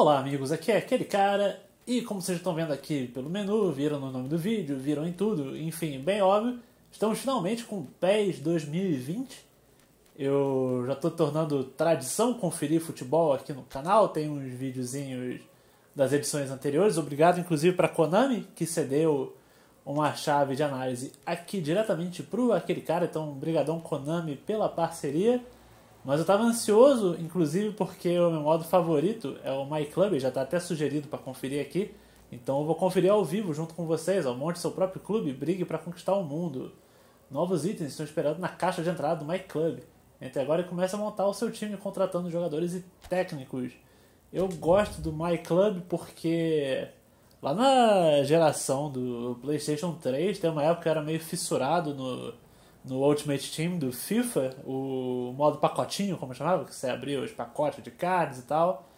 Olá amigos, aqui é aquele cara e como vocês estão vendo aqui pelo menu, viram no nome do vídeo, viram em tudo, enfim, bem óbvio, estamos finalmente com PES 2020. Eu já estou tornando tradição conferir futebol aqui no canal, tem uns videozinhos das edições anteriores. Obrigado inclusive para Konami que cedeu uma chave de análise aqui diretamente para aquele cara, então brigadão Konami pela parceria. Mas eu estava ansioso, inclusive porque o meu modo favorito é o My Club, já está até sugerido para conferir aqui. Então eu vou conferir ao vivo junto com vocês. Ó, monte seu próprio clube, brigue para conquistar o mundo. Novos itens estão esperando na caixa de entrada do My Club. Entre agora e comece a montar o seu time contratando jogadores e técnicos. Eu gosto do My Club porque lá na geração do PlayStation 3 tem uma época que eu era meio fissurado no no Ultimate Team do FIFA, o modo pacotinho, como chamava, que você abria os pacotes de cards e tal.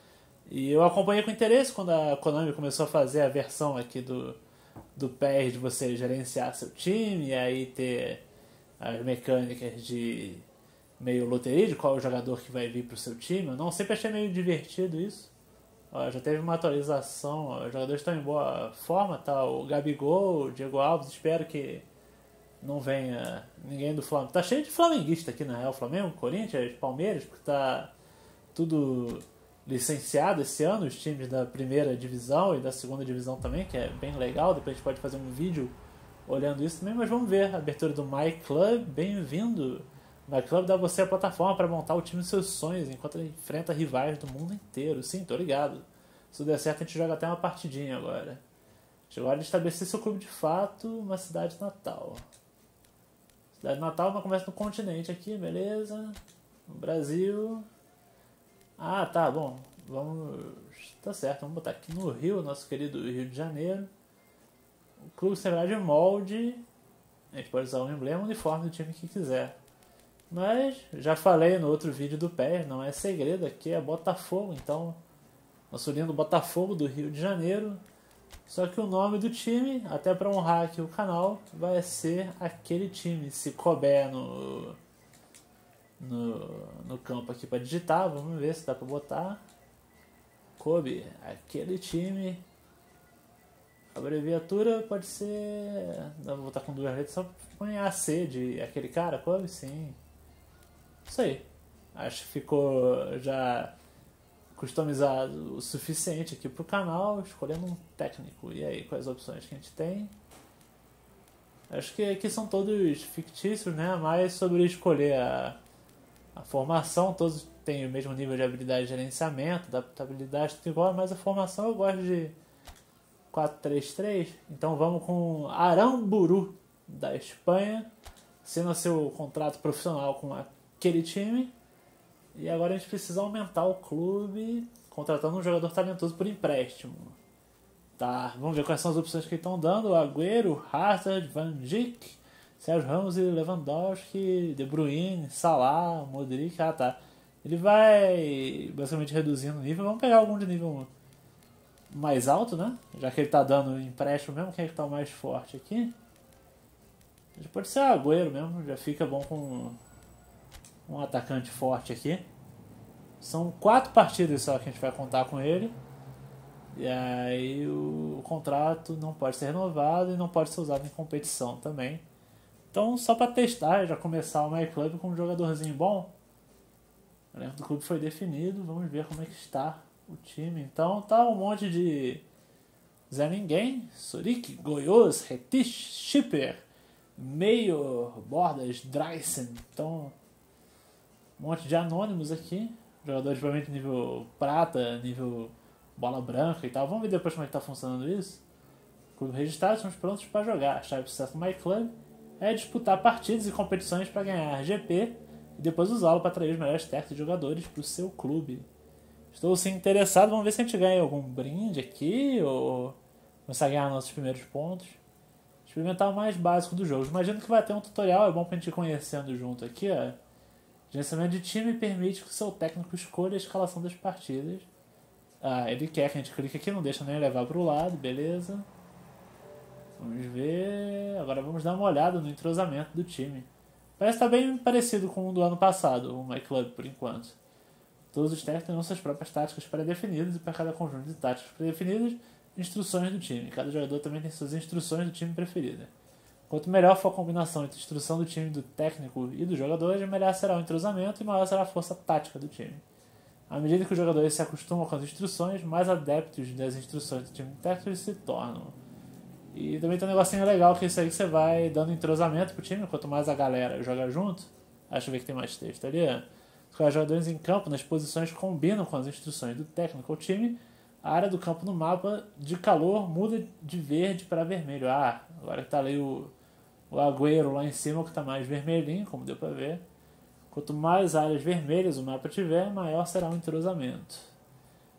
E eu acompanhei com interesse quando a Konami começou a fazer a versão aqui do, do PES de você gerenciar seu time e aí ter as mecânicas de meio loteria, de qual o jogador que vai vir para o seu time. Eu não sempre achei meio divertido isso. Ó, já teve uma atualização, ó, os jogadores estão em boa forma, tá? O Gabigol, o Diego Alves, espero que não venha ninguém do Flamengo. Tá cheio de flamenguista aqui na Real Flamengo, Corinthians, Palmeiras, porque tá tudo licenciado esse ano, os times da primeira divisão e da segunda divisão também, que é bem legal. Depois a gente pode fazer um vídeo olhando isso também, mas vamos ver abertura do My Club. Bem-vindo! My Club dá você a plataforma para montar o time dos seus sonhos enquanto enfrenta rivais do mundo inteiro. Sim, tô ligado. Se der certo, a gente joga até uma partidinha agora. Chegou a hora de estabelecer seu clube de fato, uma cidade natal. Cidade Natal, uma começa no continente aqui, beleza? No Brasil. Ah, tá, bom. Vamos. Tá certo, vamos botar aqui no Rio, nosso querido Rio de Janeiro. O clube será de molde. A gente pode usar o emblema uniforme do time que quiser. Mas já falei no outro vídeo do pé, não é segredo, aqui é Botafogo, então nosso lindo Botafogo do Rio de Janeiro só que o nome do time, até para honrar aqui o canal, vai ser aquele time. Se couber no, no, no campo aqui para digitar, vamos ver se dá para botar. Coube, aquele time. Abreviatura pode ser. Vou botar com duas letras, só põe AC de aquele cara, Kobe? Sim. Isso aí. Acho que ficou já customizado o suficiente aqui para o canal, escolhendo um técnico. E aí, quais opções que a gente tem? Acho que aqui são todos fictícios, né? Mais sobre escolher a, a formação, todos têm o mesmo nível de habilidade de gerenciamento, adaptabilidade, tudo igual, mas a formação eu gosto de 4-3-3. Então vamos com Aramburu, da Espanha, sendo seu contrato profissional com aquele time. E agora a gente precisa aumentar o clube contratando um jogador talentoso por empréstimo. Tá, vamos ver quais são as opções que estão dando. Agüero, Hazard, Van Dijk, Sérgio Ramos e Lewandowski, De Bruyne, Salah, Modric. Ah, tá. Ele vai basicamente reduzindo o nível. Vamos pegar algum de nível mais alto, né? Já que ele tá dando empréstimo mesmo, quem é que tá mais forte aqui? Pode ser Agüero mesmo, já fica bom com um atacante forte aqui. São quatro partidas só que a gente vai contar com ele. E aí o, contrato não pode ser renovado e não pode ser usado em competição também. Então, só para testar, já começar o My Club com um jogadorzinho bom. O elenco do clube foi definido, vamos ver como é que está o time. Então, tá um monte de Zé Ninguém, Surik, Goiôs, Retich, Schipper, Meio, Bordas, Dreisen. Então, um monte de anônimos aqui. Jogadores provavelmente nível prata, nível bola branca e tal. Vamos ver depois como é que tá funcionando isso. Clube registrado, estamos prontos para jogar. A chave sucesso do My Club é disputar partidas e competições para ganhar GP e depois usá-lo para atrair os melhores técnicos de jogadores para o seu clube. Estou sim interessado, vamos ver se a gente ganha algum brinde aqui ou começar a ganhar nossos primeiros pontos. Experimentar o mais básico do jogo. Imagino que vai ter um tutorial, é bom para a gente ir conhecendo junto aqui, ó. Gerenciamento de time permite que o seu técnico escolha a escalação das partidas. Ah, ele quer que a gente clique aqui, não deixa nem levar para o lado, beleza. Vamos ver. Agora vamos dar uma olhada no entrosamento do time. Parece estar bem parecido com o do ano passado, o My Club, por enquanto. Todos os técnicos têm suas próprias táticas pré-definidas e para cada conjunto de táticas pré-definidas, instruções do time. Cada jogador também tem suas instruções do time preferida. Quanto melhor for a combinação entre a instrução do time, do técnico e dos jogadores, melhor será o entrosamento e maior será a força tática do time. À medida que os jogadores se acostumam com as instruções, mais adeptos das instruções do time técnico se tornam. E também tem um negocinho legal que é isso aí que você vai dando entrosamento pro time, quanto mais a galera joga junto. Acho ver que tem mais texto ali. Os jogadores em campo nas posições combinam com as instruções do técnico ou time. A área do campo no mapa de calor muda de verde para vermelho. Ah, agora que tá ali o, o Agüero lá em cima, que está mais vermelhinho, como deu para ver. Quanto mais áreas vermelhas o mapa tiver, maior será o entrosamento.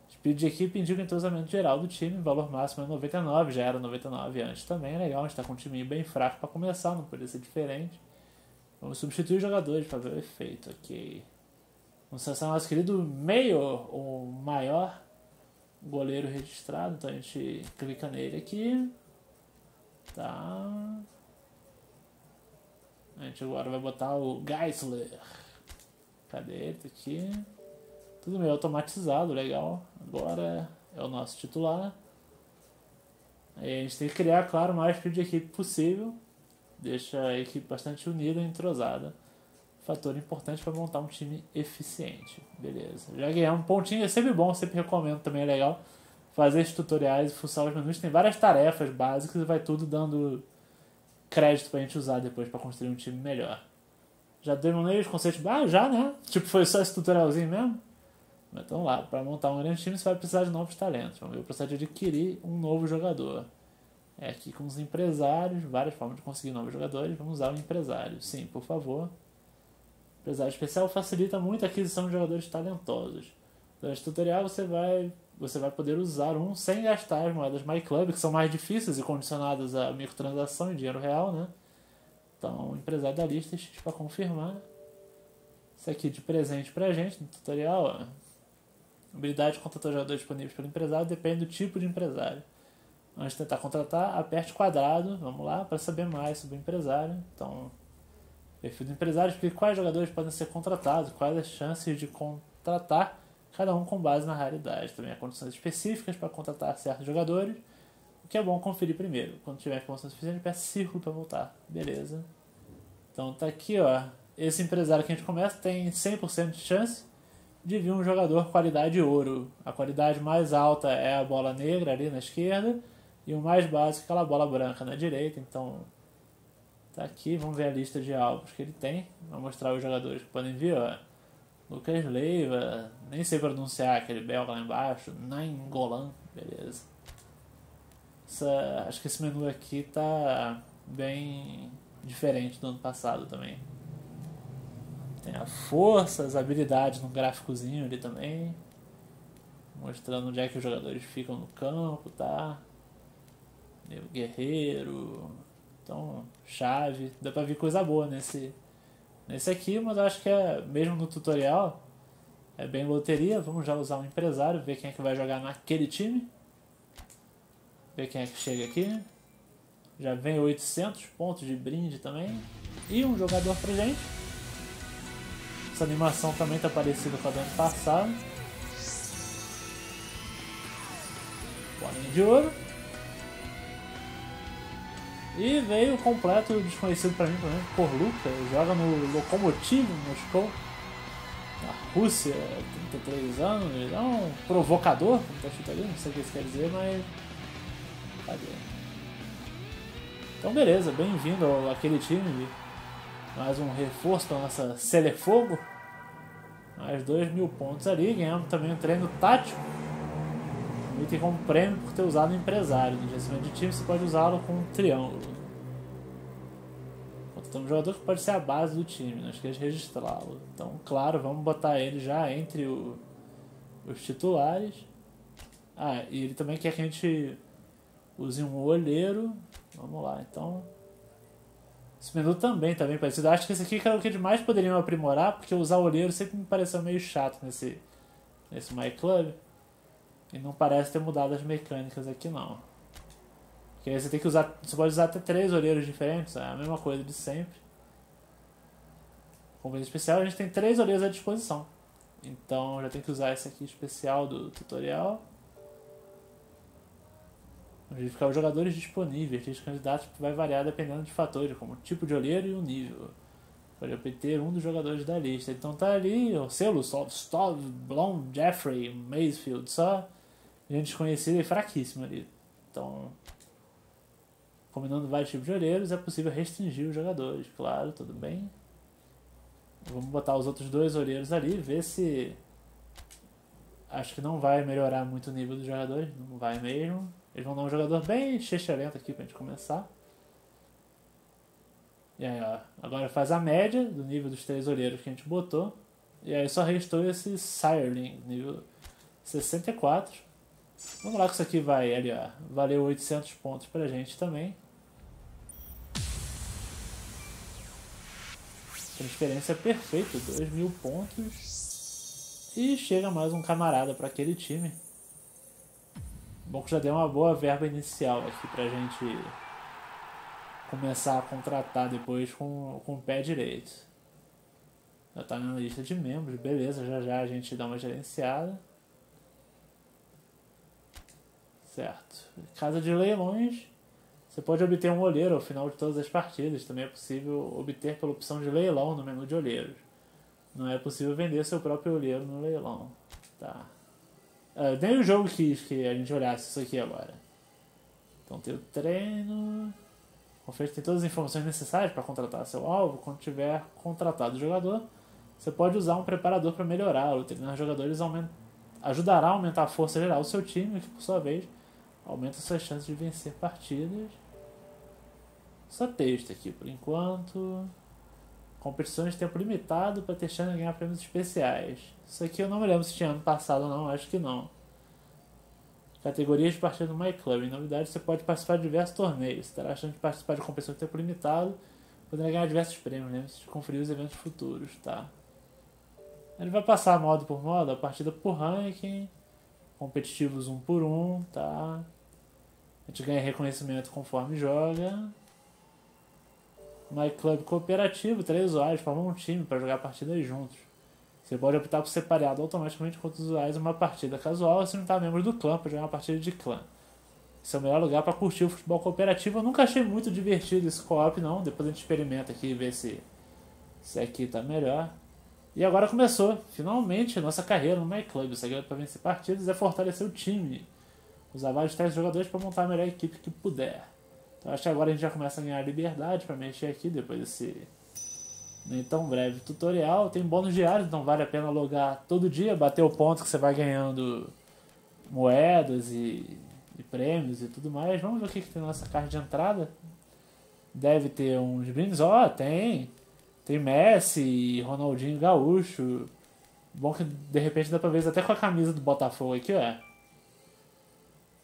Speed de equipe indica o entrosamento geral do time, valor máximo é 99, já era 99 antes também, é legal, a gente está com um time bem fraco para começar, não poderia ser diferente. Vamos substituir os jogadores para ver o efeito, ok. Vamos selecionar nosso querido meio, o maior goleiro registrado, então a gente clica nele aqui. Tá. A gente agora vai botar o Geisler. Cadê ele? Tá aqui. Tudo meio automatizado, legal. Agora é o nosso titular. Aí a gente tem que criar, claro, o maior espírito de equipe possível. Deixa a equipe bastante unida e entrosada. Fator importante para montar um time eficiente. Beleza. Já ganhar um pontinho é sempre bom, sempre recomendo também, é legal. Fazer esses tutoriais e fuçar os menus. Tem várias tarefas básicas e vai tudo dando crédito pra gente usar depois para construir um time melhor. Já demonei os conceitos. Ah, já, né? Tipo, foi só esse tutorialzinho mesmo? Então lá, para montar um grande time você vai precisar de novos talentos. Vamos ver o processo de adquirir um novo jogador. É aqui com os empresários, várias formas de conseguir novos jogadores. Vamos usar o empresário. Sim, por favor. Empresário especial facilita muito a aquisição de jogadores talentosos. Durante o tutorial você vai, você vai poder usar um sem gastar as moedas MyClub, que são mais difíceis e condicionadas a microtransação em dinheiro real, né? Então, empresário da lista para confirmar. Isso aqui de presente pra gente no tutorial, ó. Habilidade de contratar jogadores disponíveis pelo empresário depende do tipo de empresário. Antes de tentar contratar, aperte quadrado, vamos lá, para saber mais sobre o empresário. Então, perfil do empresário explica quais jogadores podem ser contratados, quais as chances de contratar, cada um com base na raridade. Também há condições específicas para contratar certos jogadores, o que é bom conferir primeiro. Quando tiver informação suficiente, peça círculo para voltar. Beleza. Então tá aqui, ó. Esse empresário que a gente começa tem 100% de chance de vir um jogador qualidade ouro. A qualidade mais alta é a bola negra ali na esquerda e o mais básico é aquela bola branca na direita. Então, tá aqui, vamos ver a lista de alvos que ele tem. Vou mostrar os jogadores que podem vir, ó. Lucas Leiva, nem sei pronunciar aquele belga lá embaixo, Nainggolan, beleza. Essa, acho que esse menu aqui tá bem diferente do ano passado também. Tem a força, as habilidades no gráficozinho ali também. Mostrando onde é que os jogadores ficam no campo, tá? Guerreiro. Então, chave. Dá pra ver coisa boa nesse, nesse aqui, mas acho que é, mesmo no tutorial, é bem loteria. Vamos já usar um empresário, ver quem é que vai jogar naquele time. Ver quem é que chega aqui. Já vem 800 pontos de brinde também. E um jogador pra gente. Essa animação também tá parecida com a do ano passado. Bolinha de ouro. E veio completo desconhecido pra mim, por exemplo, Corluca, joga no Lokomotiv Moscou, na Rússia, 33 anos, ele é um provocador, como tá escrito ali, não sei o que isso quer dizer, mas. Cadê? Então beleza, bem-vindo àquele time mais um reforço para nossa Celefogo. Mais dois mil pontos ali. Ganhamos também um treino tático. Um item como prêmio por ter usado o empresário. No gerenciamento de time você pode usá-lo com um triângulo. Contratamos um jogador que pode ser a base do time. Não esqueça de registrá-lo. Então, claro, vamos botar ele já entre o, os titulares. Ah, e ele também quer que a gente use um olheiro. Vamos lá, então esse menu também tá bem parecido. Acho que esse aqui é o que eles mais poderiam aprimorar, porque usar o olheiro sempre me pareceu meio chato nesse, nesse My Club. E não parece ter mudado as mecânicas aqui não. Porque aí você tem que usar. Você pode usar até três olheiros diferentes, é a mesma coisa de sempre. Com especial a gente tem três olheiros à disposição. Então já tem que usar esse aqui especial do tutorial. Verificar os jogadores disponíveis. Os candidatos vai variar dependendo de fatores, como o tipo de olheiro e o nível. Pode obter um dos jogadores da lista. Então tá ali o selo, Stov, Blom, Jeffrey, Maysfield, só gente desconhecida e fraquíssima ali. Então, combinando vários tipos de olheiros, é possível restringir os jogadores, claro, tudo bem. Vamos botar os outros dois olheiros ali, ver se. Acho que não vai melhorar muito o nível dos jogadores, não vai mesmo. Eles vão dar um jogador bem chechelento aqui pra gente começar. E aí, ó, agora faz a média do nível dos três olheiros que a gente botou. E aí só restou esse Sireling, nível 64. Vamos lá que isso aqui vai ali, ó. Valeu 800 pontos pra gente também. Transferência perfeita, 2 mil pontos. E chega mais um camarada para aquele time. Bom que já deu uma boa verba inicial aqui pra gente começar a contratar depois com, com o pé direito. Já tá na lista de membros, beleza, já já a gente dá uma gerenciada. Certo. Casa de leilões, você pode obter um olheiro ao final de todas as partidas. Também é possível obter pela opção de leilão no menu de olheiros. Não é possível vender seu próprio olheiro no leilão. Tá. Uh, nem o jogo quis que a gente olhasse isso aqui agora. Então tem o treino. Confere tem todas as informações necessárias para contratar seu alvo. Quando tiver contratado o jogador, você pode usar um preparador para melhorá-lo. Treinar jogadores aumenta, ajudará a aumentar a força geral do seu time, que por sua vez aumenta suas chances de vencer partidas. Só texto aqui por enquanto. Competições de tempo limitado para ter chance de ganhar prêmios especiais. Isso aqui eu não me lembro se tinha ano passado ou não, acho que não. Categorias de partida do My Club. Em novidade, você pode participar de diversos torneios. Terá a chance de participar de competições de tempo limitado, poderá ganhar diversos prêmios, lembre de conferir os eventos futuros, tá? Ele vai passar modo por modo, a partida por ranking, competitivos um por um, tá? Gente ganha reconhecimento conforme joga. My Club cooperativo, três usuários formam um time para jogar partidas juntos. Você pode optar por separado automaticamente com outros usuários uma partida casual se juntar membros do clã para jogar uma partida de clã. Esse é o melhor lugar para curtir o futebol cooperativo. Eu nunca achei muito divertido esse co-op, não. Depois a gente experimenta aqui e vê se, se aqui tá melhor. E agora começou, finalmente, a nossa carreira no My Club. O segredo para vencer partidas é fortalecer o time. Usar vários testes de jogadores para montar a melhor equipe que puder. Então acho que agora a gente já começa a ganhar liberdade para mexer aqui depois desse nem tão breve tutorial. Tem bônus diários, então vale a pena logar todo dia, bater o ponto que você vai ganhando moedas e, e prêmios e tudo mais. Vamos ver o que, que tem na nossa carta de entrada. Deve ter uns brindes. Ó, oh, tem. Tem Messi, Ronaldinho Gaúcho. Bom que de repente dá pra ver até com a camisa do Botafogo aqui, ó.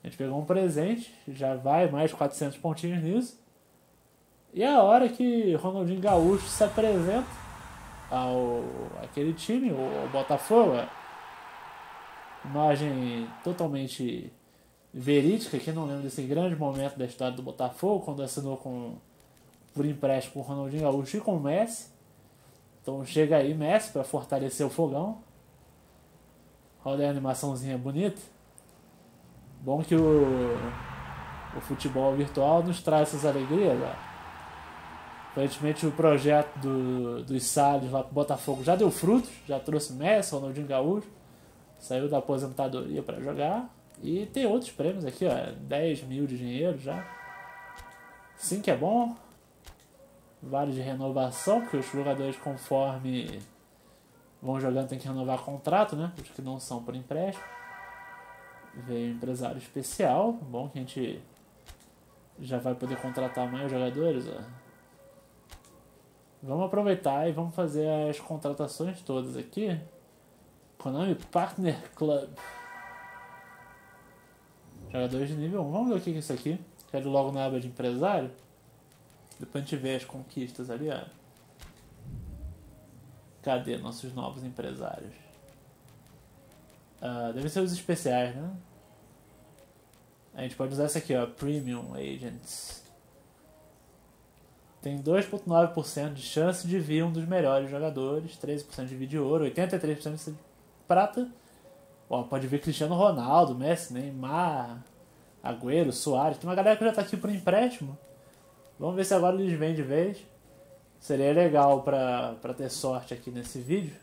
A gente pegou um presente, já vai mais 400 pontinhos nisso. E é a hora que Ronaldinho Gaúcho se apresenta ao aquele time, o Botafogo, é imagem totalmente verídica, que não lembro desse grande momento da história do Botafogo, quando assinou com por empréstimo com o Ronaldinho Gaúcho e com o Messi. Então chega aí Messi para fortalecer o fogão. Olha a animaçãozinha bonita. Bom que o, o futebol virtual nos traz essas alegrias. Aparentemente o projeto do, dos Salles lá pro Botafogo já deu frutos, já trouxe Messi, Ronaldinho Gaúcho, saiu da aposentadoria para jogar. E tem outros prêmios aqui, ó, 10 mil de dinheiro já. Sim que é bom. Vale de renovação, porque os jogadores conforme vão jogando tem que renovar contrato, né? Os que não são por empréstimo. Veio um empresário especial. Bom que a gente já vai poder contratar mais jogadores. Ó. Vamos aproveitar e vamos fazer as contratações todas aqui. Konami Partner Club. Jogadores de nível 1. Vamos ver o que é isso aqui. Quero logo na aba de empresário. Depois a gente vê as conquistas ali, ó. Cadê nossos novos empresários? Uh, devem ser os especiais, né? A gente pode usar essa aqui, ó, Premium Agents. Tem 2.9% de chance de vir um dos melhores jogadores, 13% de vídeo ouro, 83% prata. Ó, pode ver Cristiano Ronaldo, Messi, Neymar, Agüero, Soares. Tem uma galera que já tá aqui por empréstimo. Vamos ver se agora eles vêm de vez. Seria legal pra, pra ter sorte aqui nesse vídeo.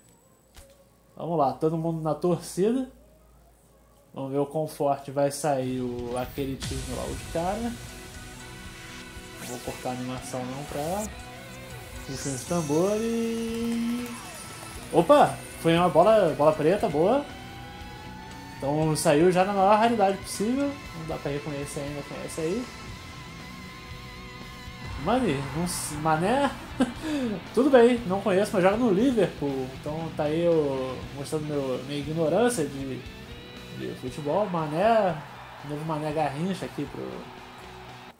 Vamos lá, todo mundo na torcida. Vamos ver o forte vai sair o, aquele time lá, os caras. Não vou cortar a animação não pra Puxando os tambores. Opa! Foi uma bola, bola preta, boa. Então saiu já na maior raridade possível. Não dá pra reconhecer ainda quem é esse aí. Mani, Mané, tudo bem, não conheço, mas joga no Liverpool. Então tá aí eu mostrando meu, minha ignorância de, de futebol. Mané, novo Mané Garrincha aqui pro,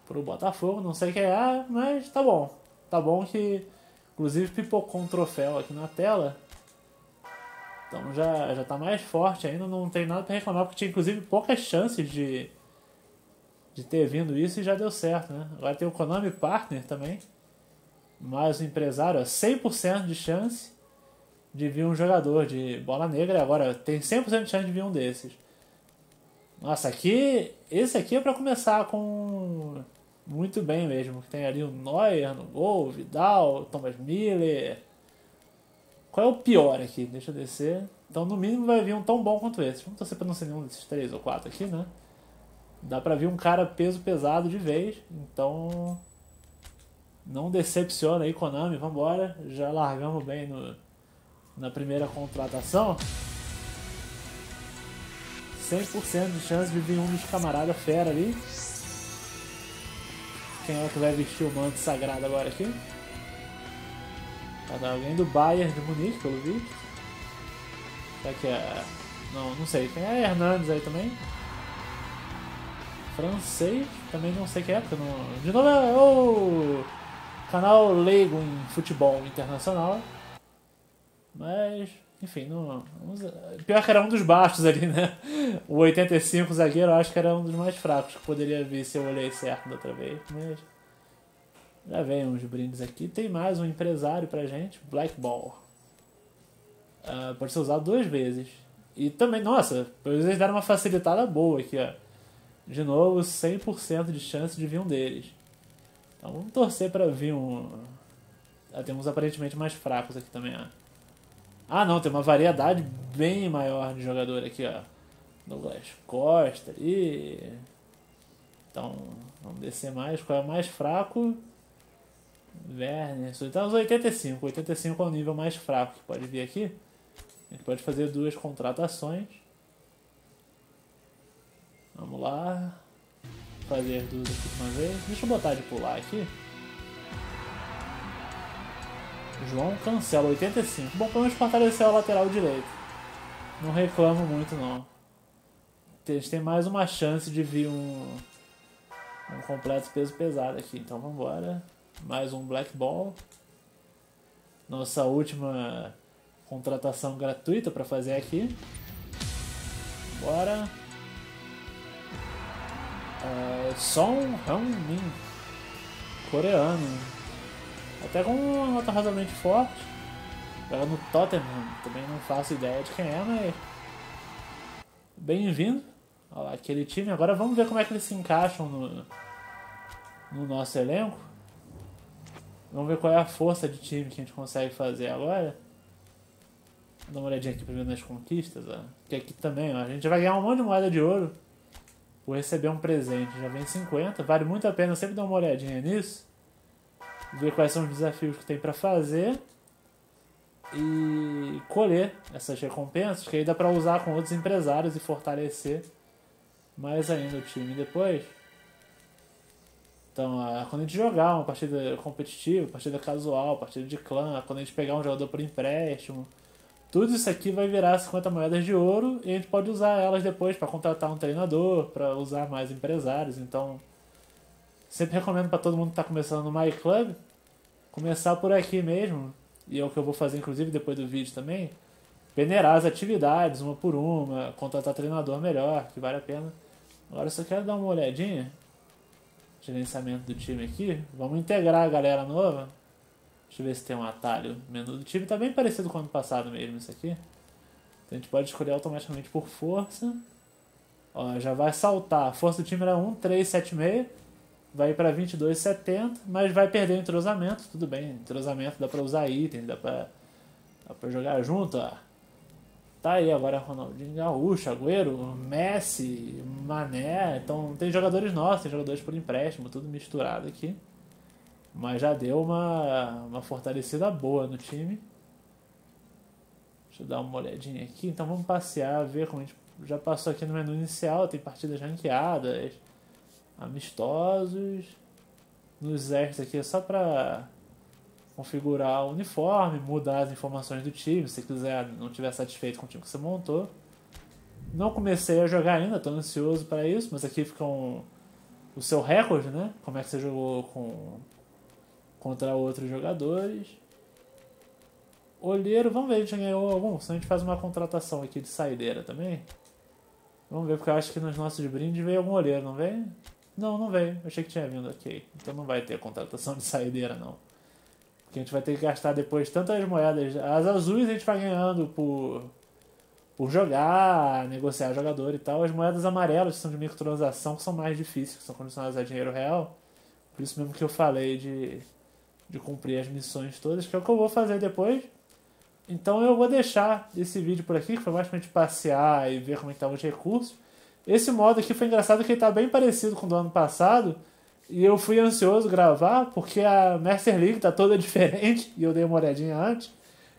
pro Botafogo, não sei quem é, mas tá bom. Tá bom que Inclusive pipocou um troféu aqui na tela. Então já, já tá mais forte ainda, não tem nada para reclamar, porque tinha inclusive poucas chances de, de ter vindo isso e já deu certo, né? Agora tem o Konami Partner também, mais o empresário, 100% de chance de vir um jogador de bola negra, agora tem 100% de chance de vir um desses. Nossa, aqui, esse aqui é para começar com muito bem mesmo. Tem ali o Neuer no gol, Vidal, Thomas Miller. Qual é o pior aqui? Deixa eu descer. Então, no mínimo, vai vir um tão bom quanto esse. Vamos torcer para não ser nenhum desses três ou quatro aqui, né? Dá pra vir um cara peso pesado de vez. Então, não decepciona aí, Konami. Vambora. Já largamos bem no, na primeira contratação. 100% de chance de vir um dos camaradas fera ali. Quem é que vai vestir o manto sagrado agora aqui? Cada alguém do Bayern de Munique, pelo visto. Será que é. Não, não sei. Quem é Hernandes aí também? Francês, também não sei quem é, porque não. De novo é o canal leigo em futebol internacional. Mas, enfim, não. Pior que era um dos baixos ali, né? O 85 zagueiro eu acho que era um dos mais fracos que poderia vir se eu olhei certo da outra vez. Mas. Já vem uns brindes aqui. Tem mais um empresário pra gente, Black Ball. Uh, pode ser usado duas vezes. E também, nossa, eles deram uma facilitada boa aqui, ó. De novo, 100% de chance de vir um deles. Então vamos torcer para vir um. Ah, tem uns aparentemente mais fracos aqui também, ó. Ah, não, tem uma variedade bem maior de jogador aqui, ó. Douglas Costa ali. Então, vamos descer mais. Qual é o mais fraco? Werner. Então, os 85. 85 é o nível mais fraco que pode vir aqui. A gente pode fazer duas contratações. Vamos lá. Fazer duas aqui de uma vez. Deixa eu botar de pular aqui. João cancela 85. Bom, pelo menos fortalecer o lateral direito. Não reclamo muito não. A gente tem mais uma chance de vir um, um completo peso pesado aqui. Então vamos embora. Mais um Black Ball. Nossa última contratação gratuita para fazer aqui. Bora. Uh, Song Hyun-min, coreano. Até com uma nota razoavelmente forte. Joga no Tottenham, também não faço ideia de quem é, mas. Bem-vindo aquele time. Agora vamos ver como é que eles se encaixam no, no nosso elenco. Vamos ver qual é a força de time que a gente consegue fazer agora. Dar uma olhadinha aqui primeiro nas conquistas. Ó. Que aqui também, ó, a gente vai ganhar um monte de moeda de ouro por receber um presente. Já vem 50. Vale muito a pena sempre dar uma olhadinha nisso. Ver quais são os desafios que tem para fazer. E colher essas recompensas. Que aí dá para usar com outros empresários e fortalecer mais ainda o time depois. Então, quando a gente jogar uma partida competitiva, partida casual, partida de clã, quando a gente pegar um jogador por empréstimo, tudo isso aqui vai virar 50 moedas de ouro e a gente pode usar elas depois para contratar um treinador, para usar mais empresários. Então, sempre recomendo para todo mundo que está começando no My Club começar por aqui mesmo, e é o que eu vou fazer inclusive depois do vídeo também, peneirar as atividades uma por uma, contratar treinador melhor, que vale a pena. Agora eu só quero dar uma olhadinha gerenciamento do time aqui. Vamos integrar a galera nova. Deixa eu ver se tem um atalho. O menu do time tá bem parecido com o ano passado mesmo, isso aqui. Então a gente pode escolher automaticamente por força. Ó, já vai saltar. A força do time era 1,376. Vai para 22,70. Mas vai perder o entrosamento. Tudo bem, entrosamento dá para usar itens, dá para jogar junto. Ó. Tá aí agora Ronaldinho Gaúcho, Agüero, Messi, Mané. Então tem jogadores nossos, tem jogadores por empréstimo, tudo misturado aqui. Mas já deu uma, uma fortalecida boa no time. Deixa eu dar uma olhadinha aqui. Então vamos passear, ver como a gente já passou aqui no menu inicial. Tem partidas ranqueadas, amistosos. Nos extras aqui é só para configurar o uniforme, mudar as informações do time, se quiser, não estiver satisfeito com o time que você montou. Não comecei a jogar ainda, estou ansioso para isso, mas aqui fica um, o seu recorde, né? Como é que você jogou com, contra outros jogadores. Olheiro, vamos ver se a gente ganhou algum. Se a gente faz uma contratação aqui de saideira também. Vamos ver, porque eu acho que nos nossos brindes veio algum olheiro, não veio? Não, não veio. Achei que tinha vindo, ok. Então não vai ter contratação de saideira, não. Porque a gente vai ter que gastar depois tantas moedas. As azuis a gente vai ganhando por, por jogar, negociar jogador e tal. As moedas amarelas, que são de microtransação, que são mais difíceis, que são condicionadas a dinheiro real. Por isso mesmo que eu falei de, de cumprir as missões todas, que é o que eu vou fazer depois. Então eu vou deixar esse vídeo por aqui, que foi mais pra gente passear e ver como estão os recursos. Esse modo aqui foi engraçado que ele tá bem parecido com o do ano passado. E eu fui ansioso gravar, porque a Master League tá toda diferente, e eu dei uma olhadinha antes.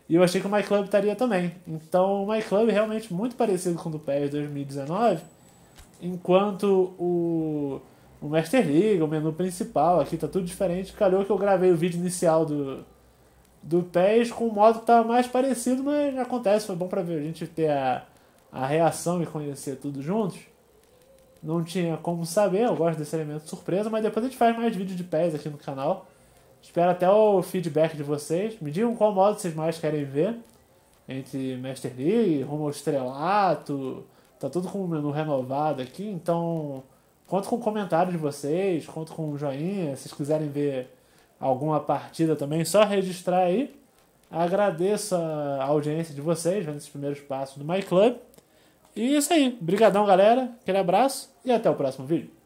E eu achei que o My Club estaria também. Então o My Club é realmente muito parecido com o do PES 2019. Enquanto o, o Master League, o menu principal, aqui tá tudo diferente. Calhou que eu gravei o vídeo inicial do, do PES com um modo que estava mais parecido, mas acontece, foi bom para ver a gente ter a, a reação e conhecer tudo juntos. Não tinha como saber, eu gosto desse elemento surpresa, mas depois a gente faz mais vídeos de PES aqui no canal. Espero até o feedback de vocês. Me digam qual modo vocês mais querem ver. Entre Master League, Rumo ao Estrelato. Tá tudo com o menu renovado aqui, então conto com o comentário de vocês, conto com o joinha. Se vocês quiserem ver alguma partida também, só registrar aí. Agradeço a audiência de vocês, vendo esses primeiros passos do My Club. E é isso aí. Obrigadão, galera. Aquele abraço e até o próximo vídeo.